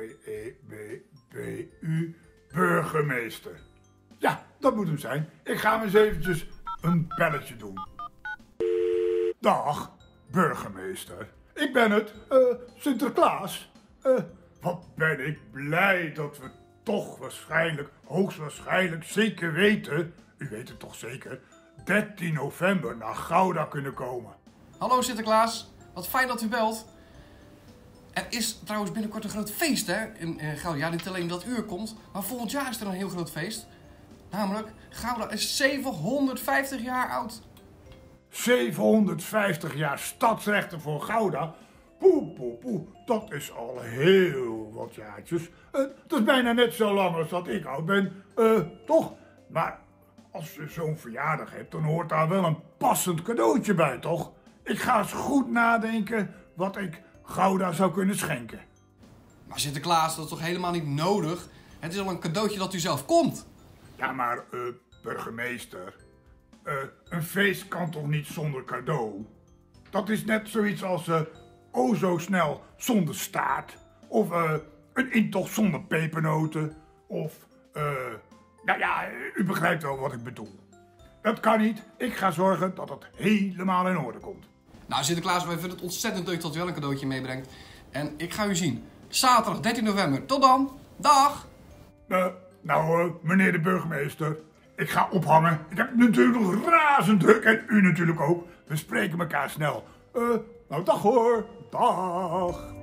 B-E-B-B-U, burgemeester. Ja, dat moet hem zijn. Ik ga hem eens eventjes een belletje doen. Dag, burgemeester. Ik ben het, eh, Sinterklaas. Eh, wat ben ik blij dat we toch waarschijnlijk, hoogstwaarschijnlijk, zeker weten, u weet het toch zeker, 13 november naar Gouda kunnen komen. Hallo Sinterklaas, wat fijn dat u belt. Er is trouwens binnenkort een groot feest hè, in Gouda. Ja, niet alleen dat u er komt, maar volgend jaar is er een heel groot feest. Namelijk, Gouda is 750 jaar oud. 750 jaar stadsrechten voor Gouda. Poe, poe, poe, dat is al heel wat jaartjes. Eh, dat is bijna net zo lang als dat ik oud ben, eh, toch? Maar als je zo'n verjaardag hebt, dan hoort daar wel een passend cadeautje bij, toch? Ik ga eens goed nadenken wat ik Gouda zou kunnen schenken. Maar Sinterklaas, dat is toch helemaal niet nodig? Het is al een cadeautje dat u zelf komt. Ja, maar, eh, burgemeester, eh, een feest kan toch niet zonder cadeau? Dat is net zoiets als eh, o zo snel zonder staart. Of een intocht zonder pepernoten. Of, nou ja, u begrijpt wel wat ik bedoel. Dat kan niet. Ik ga zorgen dat het helemaal in orde komt. Nou, Sinterklaas, wij vinden het ontzettend leuk dat u wel een cadeautje meebrengt. En ik ga u zien. Zaterdag 13 november. Tot dan. Dag. Eh, nou, eh, meneer de burgemeester, ik ga ophangen. Ik heb natuurlijk razend druk en u natuurlijk ook. We spreken elkaar snel. Eh, nou, dag hoor. Dag.